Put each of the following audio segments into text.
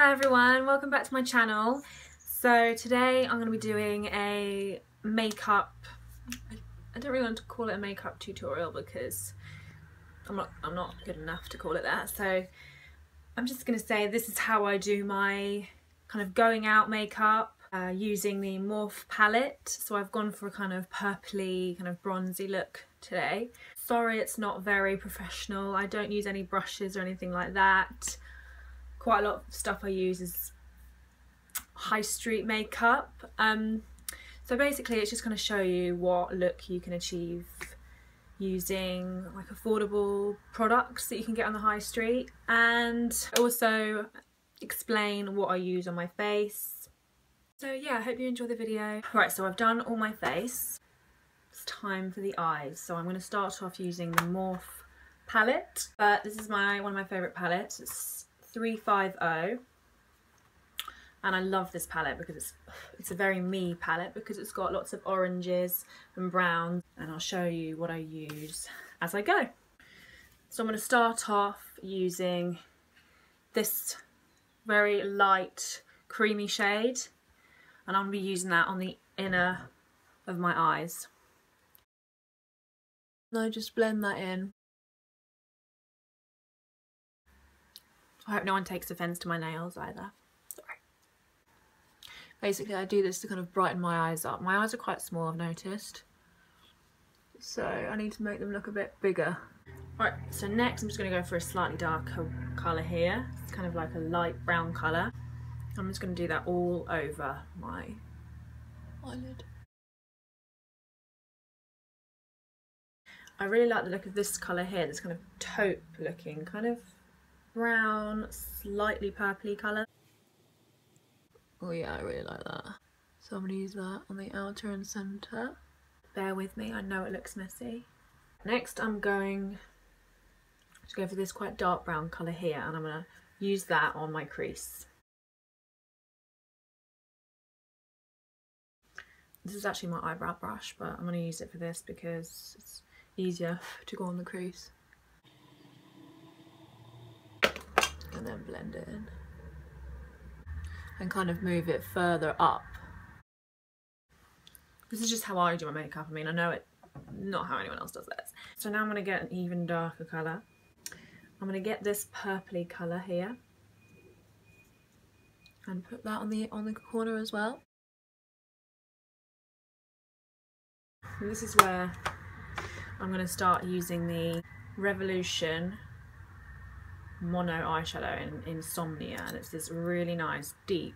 Hi everyone, welcome back to my channel. So today I'm going to be doing a makeup, I don't really want to call it a makeup tutorial because I'm not, I'm not good enough to call it that. So I'm just going to say this is how I do my kind of going out makeup uh, using the Morphe palette. So I've gone for a kind of purpley, kind of bronzy look today. Sorry it's not very professional, I don't use any brushes or anything like that quite a lot of stuff I use is high street makeup. Um, so basically it's just going to show you what look you can achieve using like affordable products that you can get on the high street and also explain what I use on my face. So yeah, I hope you enjoy the video. Right, so I've done all my face. It's time for the eyes. So I'm going to start off using the Morphe palette. But this is my one of my favourite palettes. It's 350 and I love this palette because it's it's a very me palette because it's got lots of oranges and browns and I'll show you what I use as I go. So I'm going to start off using this very light creamy shade and I'm going to be using that on the inner of my eyes. And I just blend that in I hope no one takes offence to my nails either. Sorry. Basically I do this to kind of brighten my eyes up. My eyes are quite small I've noticed. So I need to make them look a bit bigger. Right, so next I'm just going to go for a slightly darker colour here. It's kind of like a light brown colour. I'm just going to do that all over my eyelid. I really like the look of this colour here, this kind of taupe looking, kind of brown, slightly purpley colour. Oh yeah, I really like that. So I'm going to use that on the outer and centre. Bear with me, I know it looks messy. Next I'm going to go for this quite dark brown colour here and I'm going to use that on my crease. This is actually my eyebrow brush but I'm going to use it for this because it's easier to go on the crease. And then blend it in and kind of move it further up. This is just how I do my makeup. I mean, I know it, not how anyone else does this. So now I'm going to get an even darker colour. I'm going to get this purpley colour here and put that on the on the corner as well. And this is where I'm going to start using the Revolution mono eyeshadow in Insomnia and it's this really nice deep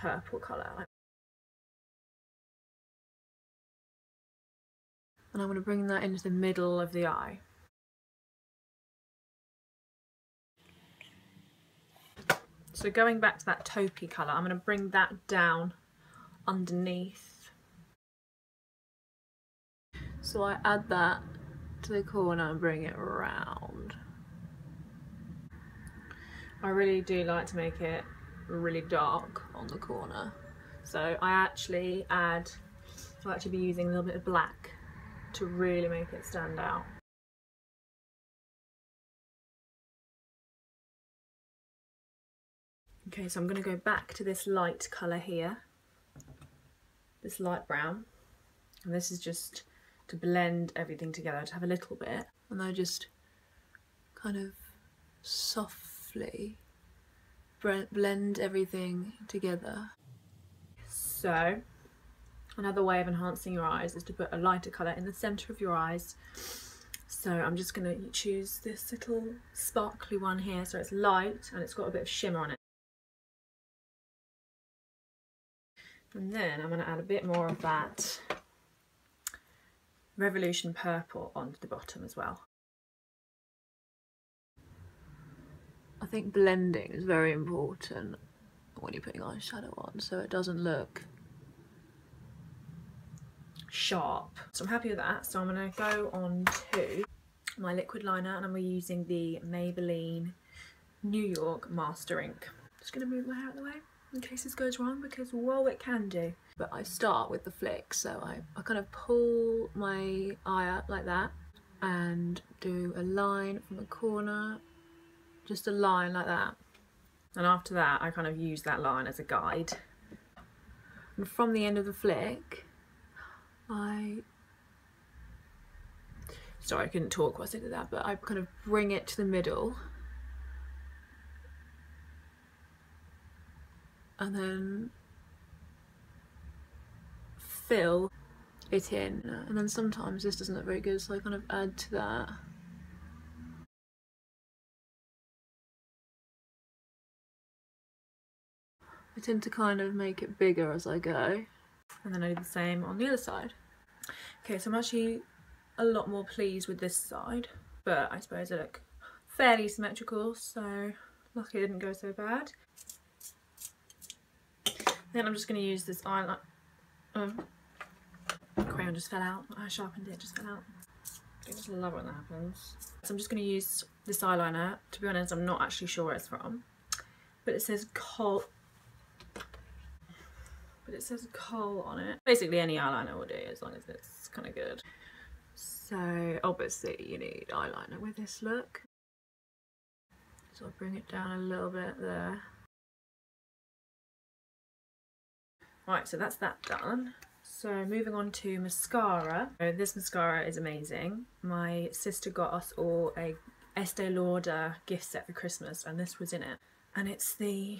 purple colour. And I'm going to bring that into the middle of the eye. So going back to that taupey colour, I'm going to bring that down underneath. So I add that to the corner and bring it around. I really do like to make it really dark on the corner. So I actually add, I'll actually be using a little bit of black to really make it stand out. Okay, so I'm going to go back to this light colour here, this light brown, and this is just to blend everything together, to have a little bit, and I just kind of soft blend everything together. So another way of enhancing your eyes is to put a lighter colour in the centre of your eyes. So I'm just going to choose this little sparkly one here so it's light and it's got a bit of shimmer on it. And then I'm going to add a bit more of that Revolution Purple onto the bottom as well. I think blending is very important when you're putting eyeshadow on so it doesn't look sharp. So I'm happy with that. So I'm going to go on to my liquid liner and I'm using the Maybelline New York Master Ink. Just going to move my hair out of the way in case this goes wrong because whoa it can do. But I start with the flick so I, I kind of pull my eye up like that and do a line from the corner just a line like that. And after that, I kind of use that line as a guide. And from the end of the flick, I sorry I couldn't talk whilst I did that but I kind of bring it to the middle. And then fill it in. And then sometimes this doesn't look very good so I kind of add to that I tend to kind of make it bigger as I go. And then I do the same on the other side. Okay so I'm actually a lot more pleased with this side but I suppose I look fairly symmetrical so lucky it didn't go so bad. Then I'm just going to use this eyeliner. Um, crayon just fell out. I sharpened it just fell out. I just love when that happens. So I'm just going to use this eyeliner. To be honest I'm not actually sure where it's from but it says Kohl but it says Kohl on it basically any eyeliner will do as long as it's kind of good so obviously you need eyeliner with this look. So I'll bring it down a little bit there. Right, so that's that done. So moving on to mascara. So this mascara is amazing. My sister got us all a Estee Lauder gift set for Christmas and this was in it. And it's the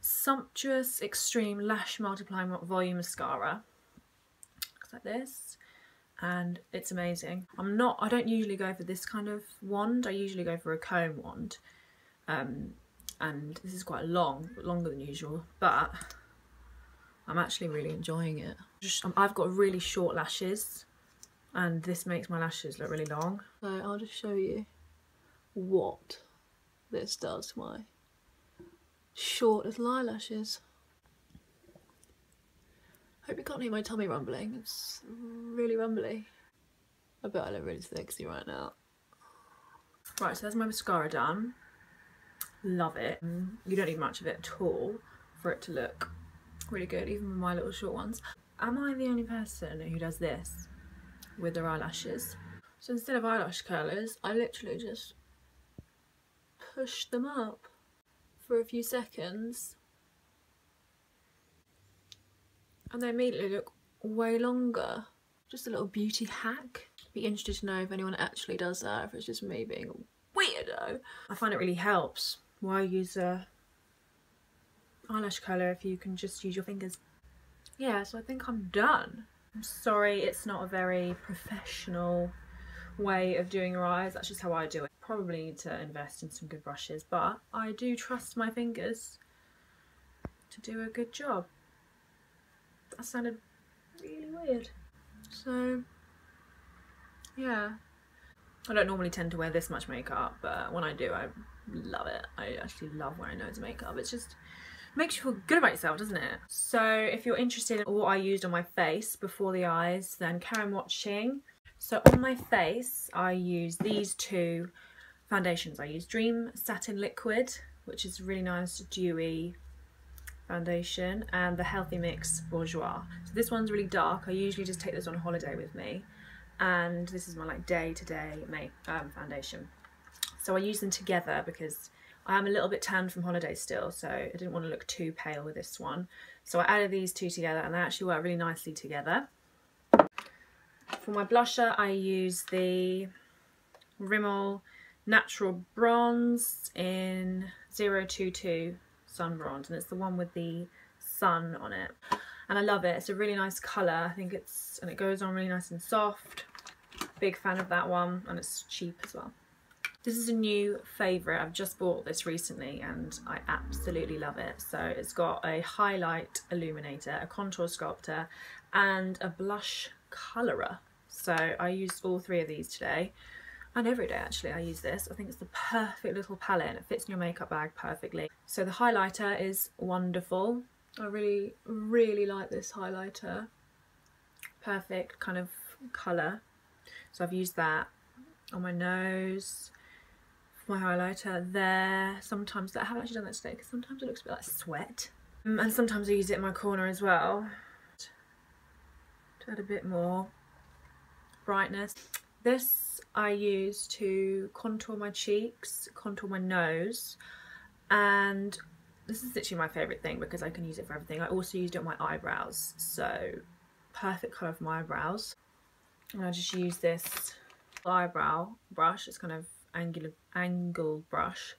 Sumptuous Extreme Lash Multiplying Volume Mascara. Looks like this and it's amazing. I'm not, I don't usually go for this kind of wand, I usually go for a comb wand um, and this is quite long, longer than usual, but I'm actually really enjoying it. Just, um, I've got really short lashes and this makes my lashes look really long. So I'll just show you what this does to my short little eyelashes. Hope you can't hear my tummy rumbling. It's really rumbly. I bet I look really sexy right now. Right, so there's my mascara done. Love it. You don't need much of it at all for it to look really good, even with my little short ones. Am I the only person who does this with their eyelashes? So instead of eyelash curlers, I literally just push them up for a few seconds and they immediately look way longer. Just a little beauty hack. Be interested to know if anyone actually does that, if it's just me being a weirdo. I find it really helps. Why use a eyelash colour if you can just use your fingers? Yeah, so I think I'm done. I'm sorry it's not a very professional way of doing your eyes. That's just how I do it. Probably need to invest in some good brushes, but I do trust my fingers to do a good job that sounded really weird. So, yeah. I don't normally tend to wear this much makeup, but when I do, I love it. I actually love wearing loads of makeup. It's just makes you feel good about yourself, doesn't it? So if you're interested in what I used on my face before the eyes, then carry on watching. So on my face, I use these two foundations. I use Dream Satin Liquid, which is really nice, dewy foundation and the Healthy Mix Bourjois. So this one's really dark. I usually just take this on holiday with me and this is my like day-to-day -day um, foundation. So I use them together because I am a little bit tanned from holiday still so I didn't want to look too pale with this one. So I added these two together and they actually work really nicely together. For my blusher I use the Rimmel Natural Bronze in 022 sun bronze and it's the one with the sun on it. And I love it. It's a really nice colour. I think it's and it goes on really nice and soft. Big fan of that one and it's cheap as well. This is a new favourite. I've just bought this recently and I absolutely love it. So it's got a highlight illuminator a contour sculptor and a blush colourer so I used all three of these today and every day actually I use this. I think it's the perfect little palette and it fits in your makeup bag perfectly. So the highlighter is wonderful. I really, really like this highlighter. Perfect kind of colour. So I've used that on my nose, my highlighter there. Sometimes, I haven't actually done that today because sometimes it looks a bit like sweat. Um, and sometimes I use it in my corner as well to add a bit more brightness. This I use to contour my cheeks, contour my nose, and this is literally my favourite thing because I can use it for everything. I also used it on my eyebrows, so perfect colour for my eyebrows. And I just use this eyebrow brush, it's kind of angular angle brush,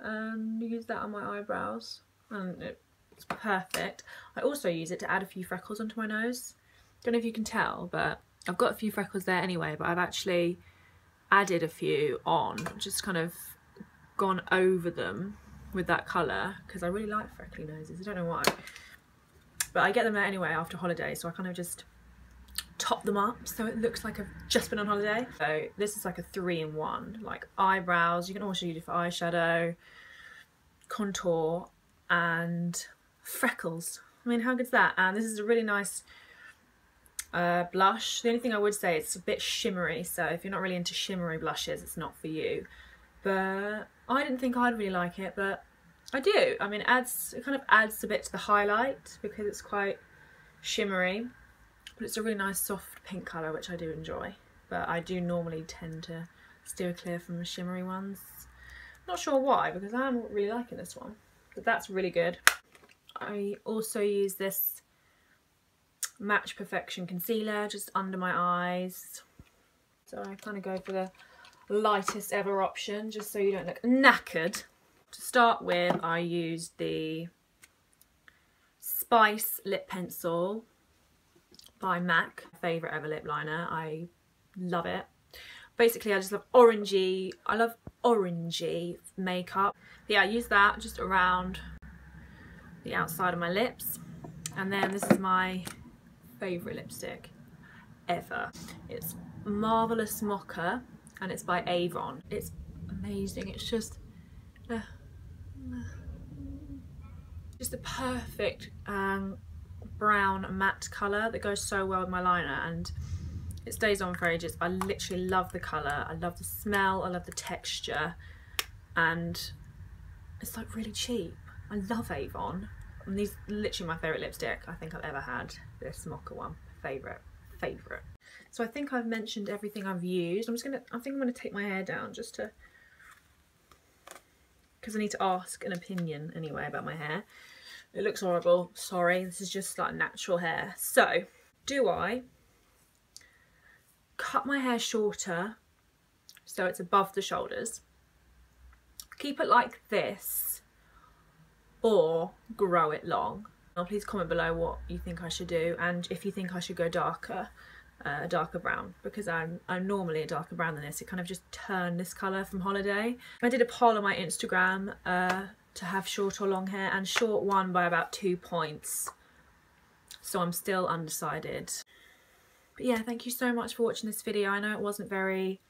and use that on my eyebrows, and it's perfect. I also use it to add a few freckles onto my nose. Don't know if you can tell, but I've got a few freckles there anyway, but I've actually added a few on, just kind of gone over them with that colour because I really like freckly noses. I don't know why. But I get them there anyway after holiday, so I kind of just top them up so it looks like I've just been on holiday. So this is like a three in one, like eyebrows. You can also use it for eyeshadow, contour, and freckles. I mean, how good's that? And this is a really nice uh, blush. The only thing I would say it's a bit shimmery, so if you're not really into shimmery blushes, it's not for you. But I didn't think I'd really like it, but I do. I mean, it adds it kind of adds a bit to the highlight because it's quite shimmery, but it's a really nice soft pink colour, which I do enjoy. But I do normally tend to steer clear from the shimmery ones. Not sure why, because I'm really liking this one, but that's really good. I also use this Match Perfection concealer just under my eyes. So I kind of go for the lightest ever option just so you don't look knackered. To start with I used the Spice lip pencil by MAC, favourite ever lip liner. I love it. Basically I just love orangey, I love orangey makeup. But yeah, I use that just around the outside of my lips. And then this is my favourite lipstick ever. It's Marvellous Mocha and it's by Avon. It's amazing. It's just uh, just the perfect um, brown matte colour that goes so well with my liner and it stays on for ages. I literally love the colour. I love the smell. I love the texture and it's like really cheap. I love Avon. And these literally my favourite lipstick I think I've ever had. This Mocha one. Favourite. Favourite. So I think I've mentioned everything I've used. I'm just gonna, I think I'm gonna take my hair down just to, because I need to ask an opinion anyway about my hair. It looks horrible, sorry, this is just like natural hair. So, do I cut my hair shorter so it's above the shoulders, keep it like this, or grow it long? Now please comment below what you think I should do and if you think I should go darker uh, darker brown because I'm, I'm normally a darker brown than this. It kind of just turned this colour from holiday. I did a poll on my Instagram uh, to have short or long hair and short won by about two points. So I'm still undecided. But yeah, thank you so much for watching this video. I know it wasn't very,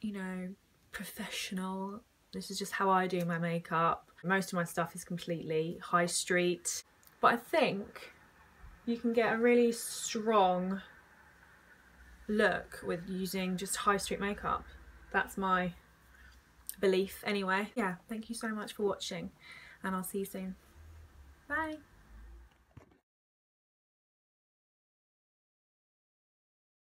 you know, professional. This is just how I do my makeup. Most of my stuff is completely high street. But I think you can get a really strong look with using just high street makeup. That's my belief anyway. Yeah, thank you so much for watching and I'll see you soon. Bye.